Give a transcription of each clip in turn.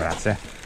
grazie.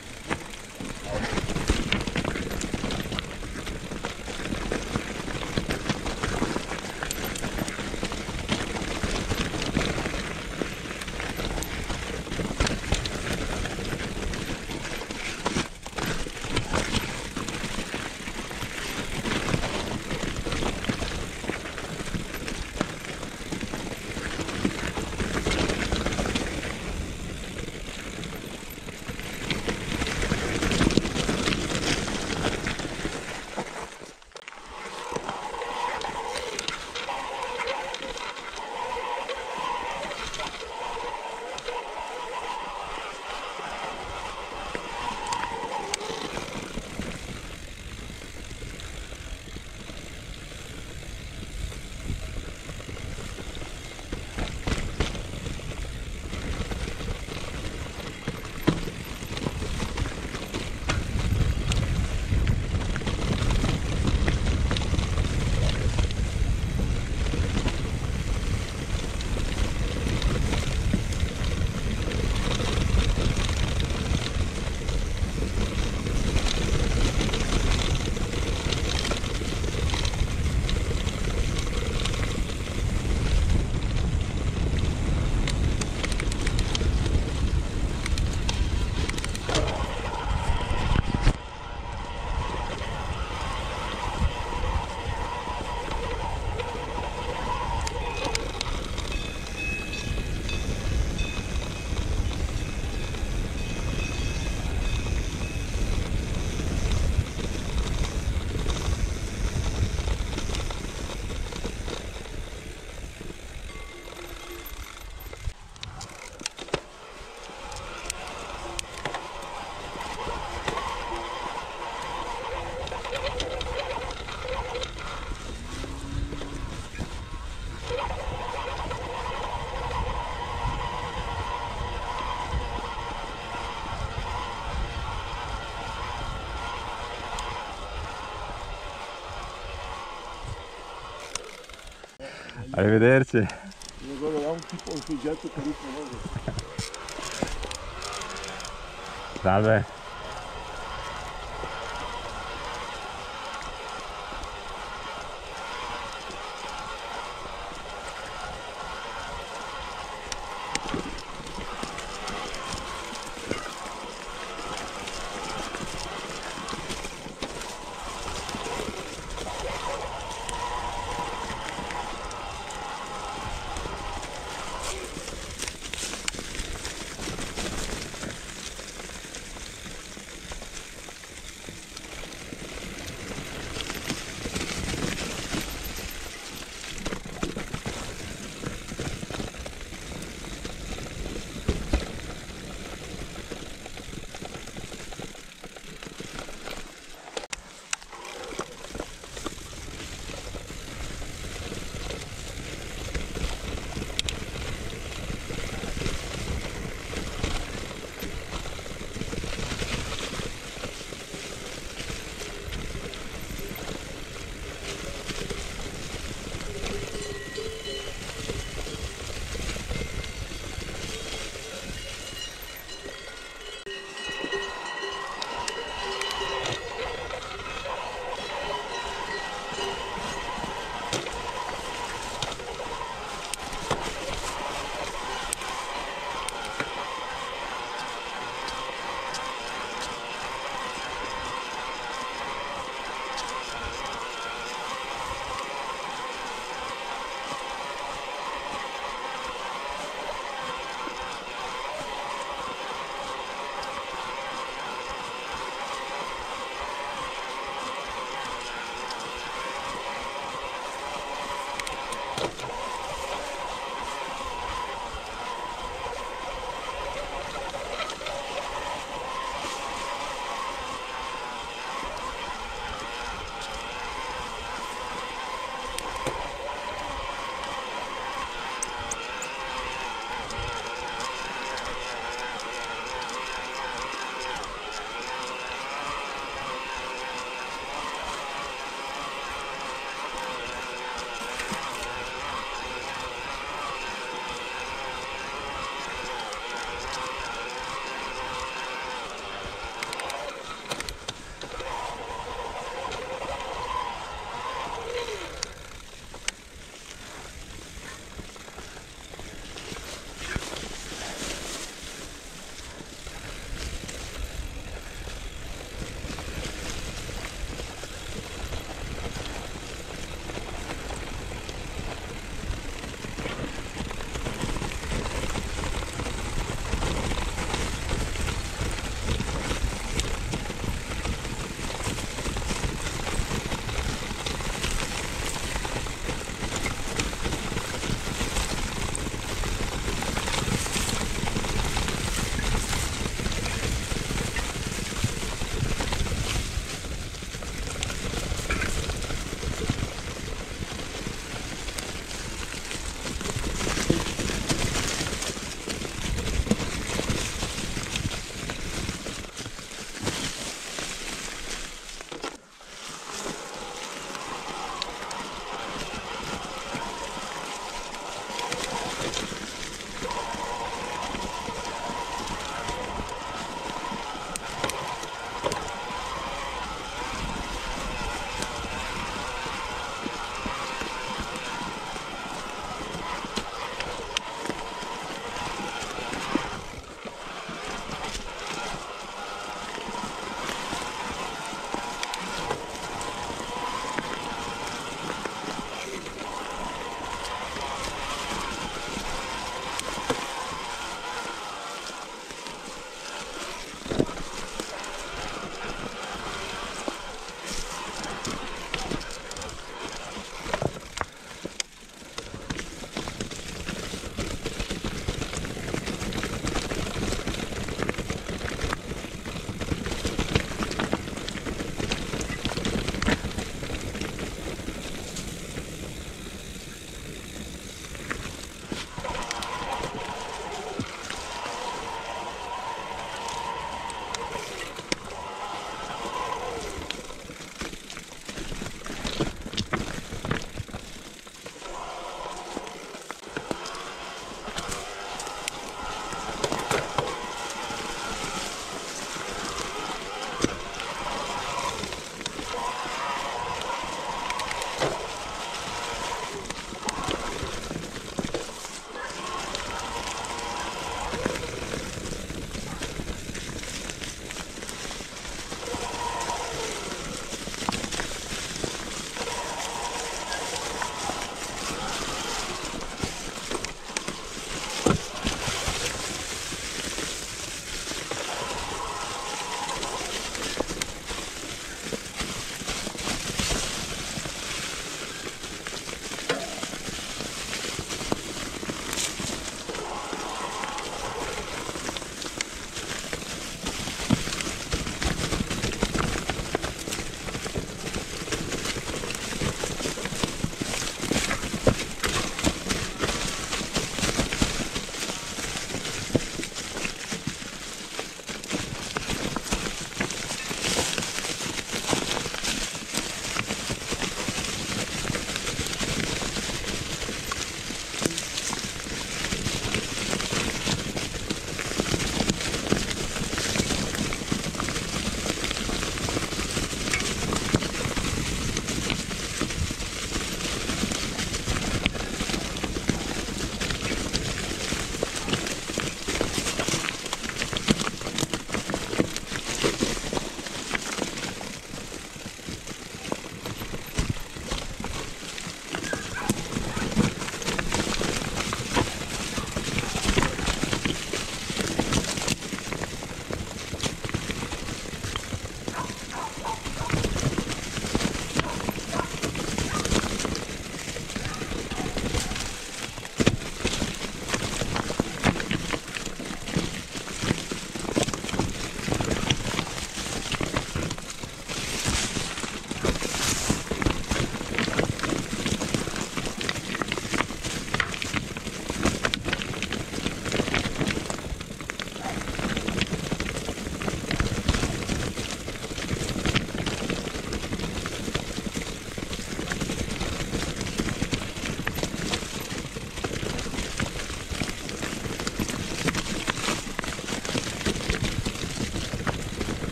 Arrivederci. Salve.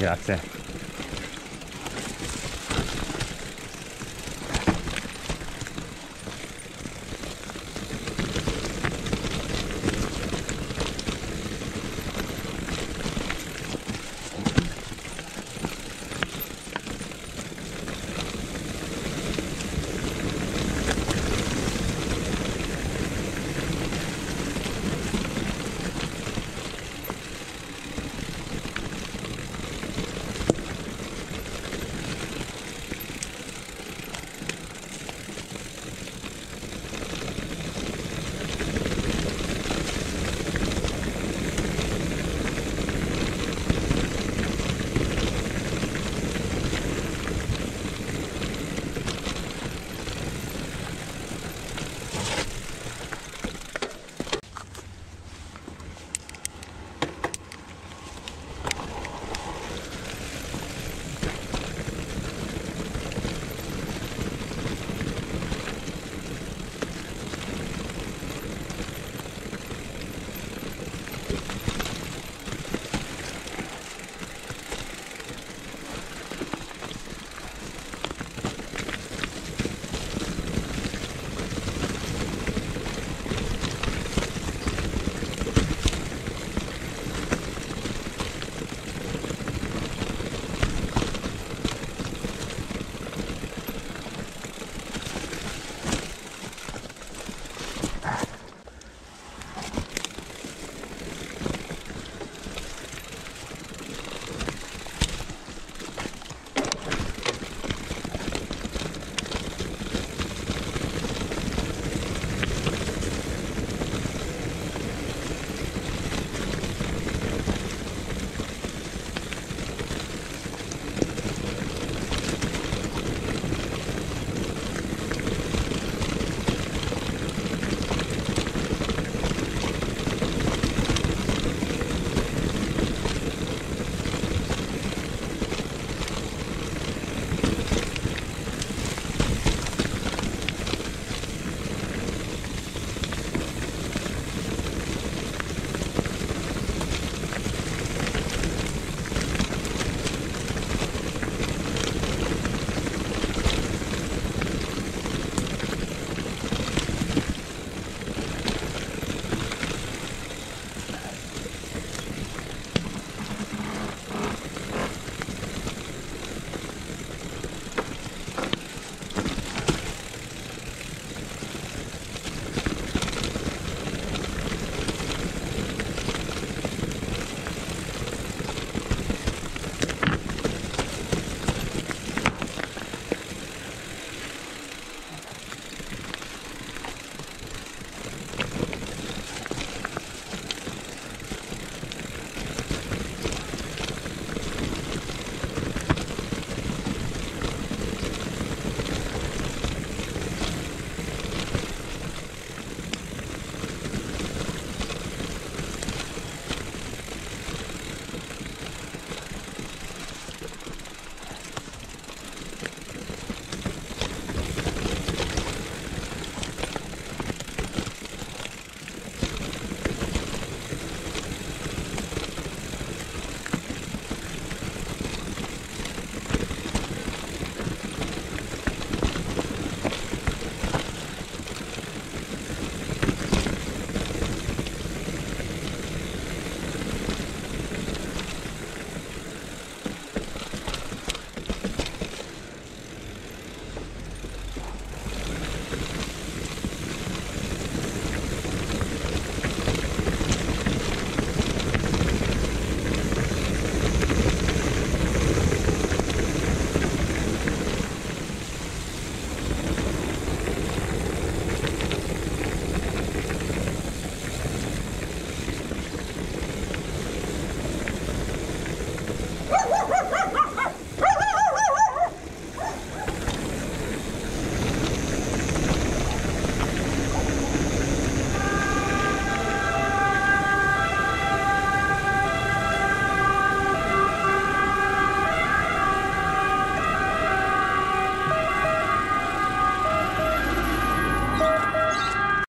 Grazie.